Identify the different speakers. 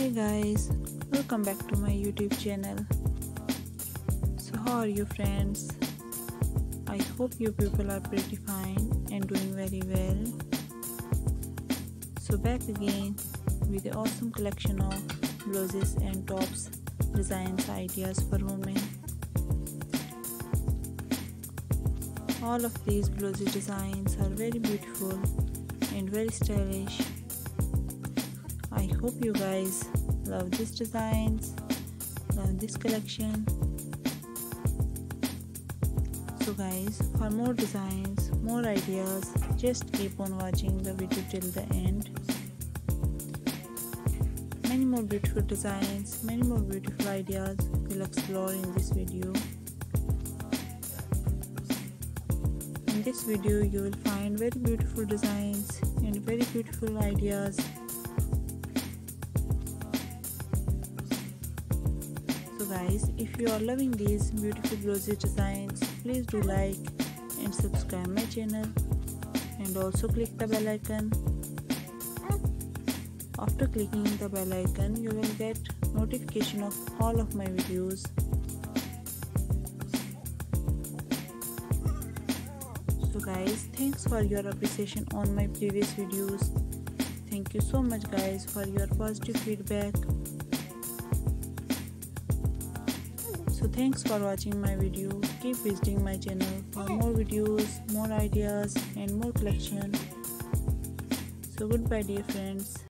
Speaker 1: hey guys welcome back to my youtube channel. So how are you friends? I hope you people are pretty fine and doing very well. So back again with the awesome collection of blouses and tops designs ideas for women. All of these blouses designs are very beautiful and very stylish I hope you guys love these designs, love this collection. So guys, for more designs, more ideas, just keep on watching the video till the end. Many more beautiful designs, many more beautiful ideas we'll explore in this video. In this video you will find very beautiful designs and very beautiful ideas guys. If you are loving these beautiful rosy designs please do like and subscribe my channel. And also click the bell icon. After clicking the bell icon you will get notification of all of my videos. So guys thanks for your appreciation on my previous videos. Thank you so much guys for your positive feedback so thanks for watching my video. Keep visiting my channel for more videos more ideas and more collection. So goodbye dear friends